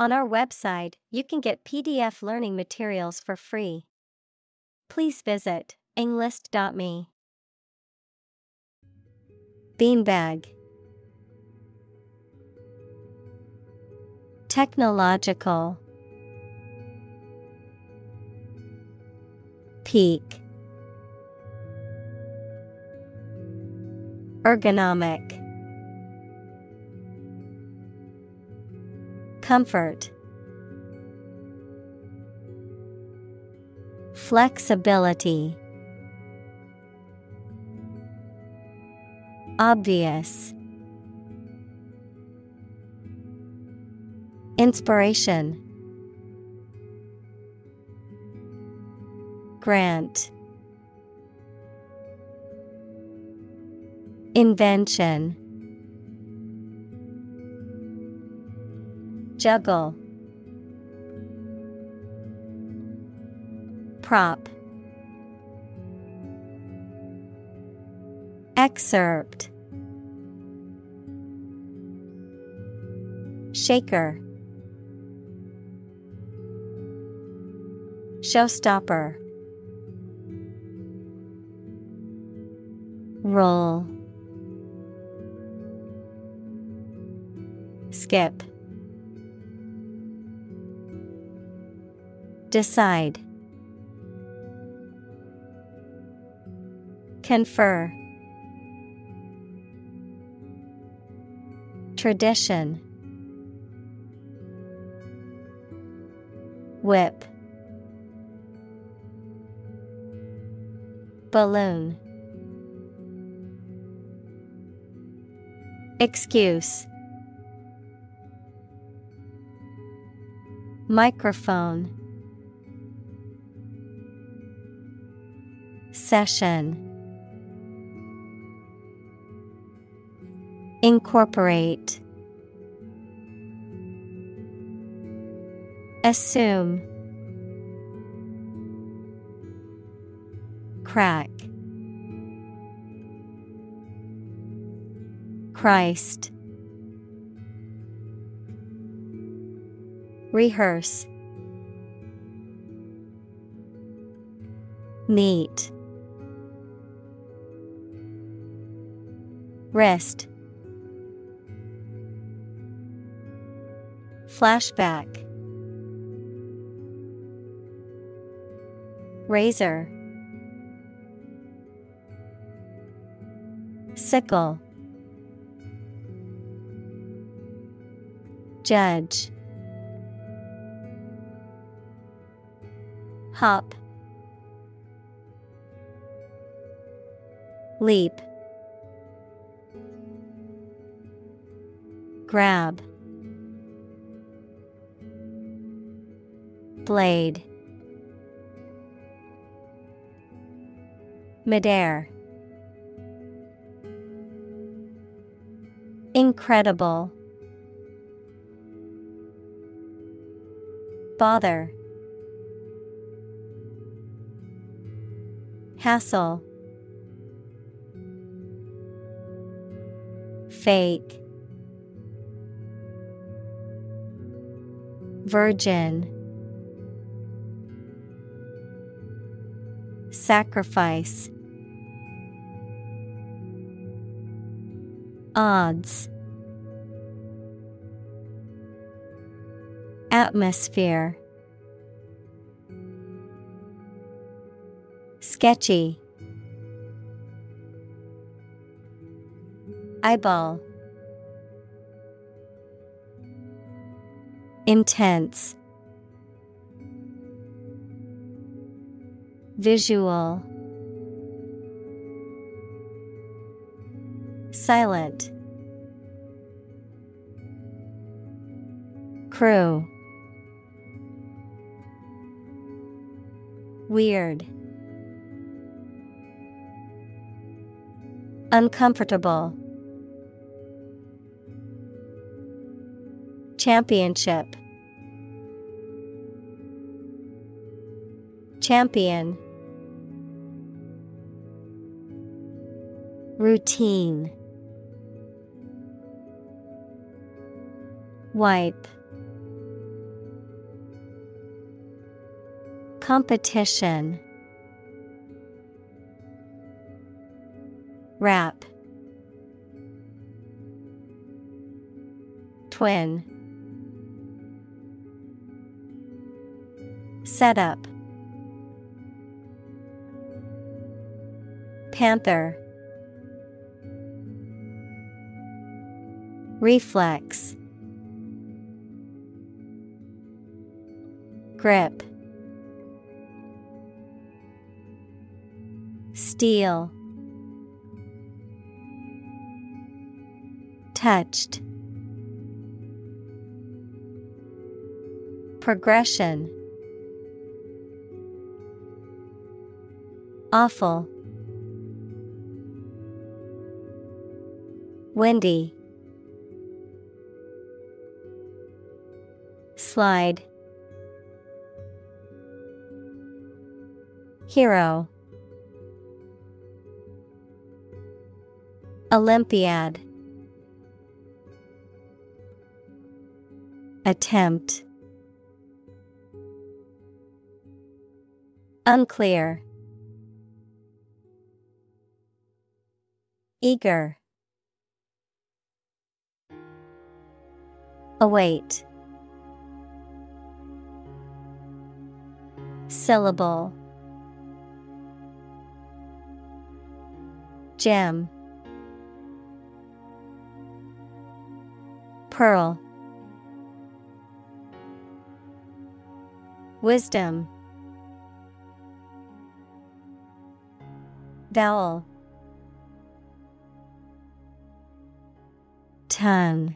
On our website, you can get PDF learning materials for free. Please visit englist.me. Beanbag Technological Peak Ergonomic Comfort. Flexibility. Obvious. Inspiration. Grant. Invention Juggle. Prop. Excerpt. Shaker. Showstopper. Roll. Skip Decide. Confer. Tradition. Whip. Balloon. Excuse. Microphone Session. Incorporate. Assume. Crack. Christ. Rehearse. Meet Wrist Flashback. Razor. Sickle. Judge. Hop. Leap Grab. Blade. Midair. Incredible. Bother. Hassle. Fake Virgin. Sacrifice. Odds. Atmosphere. Sketchy. Eyeball Intense. Visual. Silent. Crew. Weird. Uncomfortable Championship. Champion. Routine. Wipe. Competition. Wrap. Twin. Setup. Panther. Reflex. Grip. Steel. Touched. Progression Awful. Windy. Slide. Hero. Olympiad. Attempt. Unclear Eager. Await. Syllable. Gem. Pearl. Wisdom. Vowel Ton